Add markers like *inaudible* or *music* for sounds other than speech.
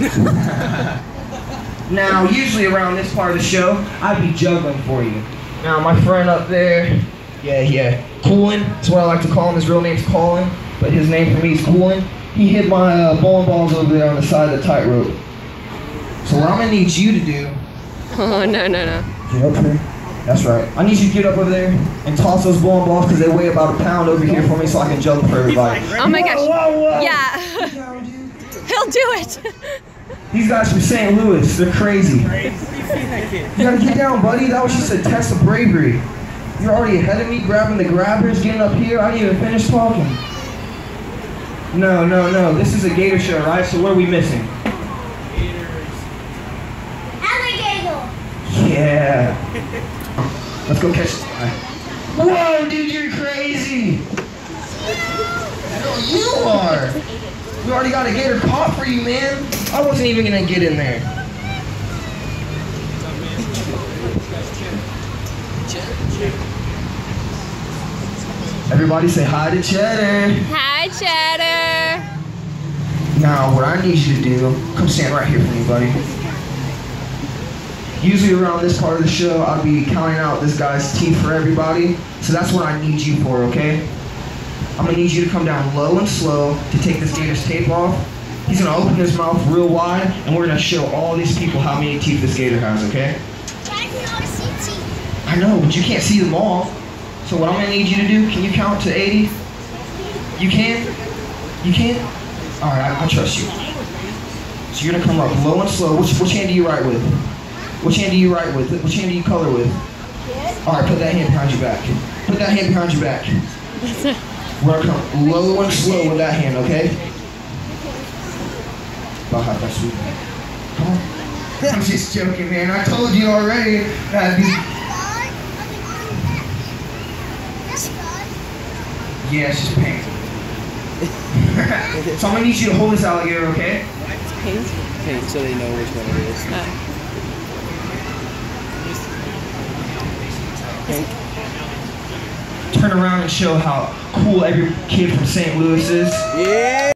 *laughs* now, usually around this part of the show, I'd be juggling for you. Now, my friend up there, yeah, yeah, Coolin, that's what I like to call him. His real name's Colin, but his name for me is Coolin. He hit my uh, bowling balls over there on the side of the tightrope. So what I'm gonna need you to do, *laughs* Oh, no, no, no. get up here. That's right. I need you to get up over there and toss those bowling balls because they weigh about a pound over here for me so I can juggle for everybody. Oh my gosh. Whoa, whoa, whoa. Yeah. Down, dude. He'll do it. These guys from St. Louis, they're crazy. You gotta get down, buddy. That was just a test of bravery. You're already ahead of me, grabbing the grabbers, getting up here. I didn't even finish talking. No, no, no. This is a gator show, right? So what are we missing? Alligator. Yeah. Let's go catch this guy. Whoa, dude, you're crazy. No, you are. We already got a gator caught for you, man. I wasn't even gonna get in there. Everybody say hi to Cheddar. Hi, Cheddar. Now, what I need you to do, come stand right here for me, buddy. Usually around this part of the show, I'll be counting out this guy's teeth for everybody. So that's what I need you for, okay? I'm gonna need you to come down low and slow to take this gator's tape off. He's gonna open his mouth real wide, and we're gonna show all these people how many teeth this gator has, okay? I can always see teeth. I know, but you can't see them all. So what I'm gonna need you to do, can you count to 80? You can? You can? Alright, I, I trust you. So you're gonna come up low and slow. Which, which hand do you write with? Which hand do you write with? Which hand do you color with? Alright, put that hand behind your back. Put that hand behind your back. *laughs* We're gonna come low and slow with that hand, okay? About half sweet. Come on. I'm just joking, man. I told you already that these This guy. Yeah, it's just pain. *laughs* so I'm gonna need you to hold this alligator, okay? Paint so they know which one it is. Turn around and show how cool every kid from St. Louis is. Yeah.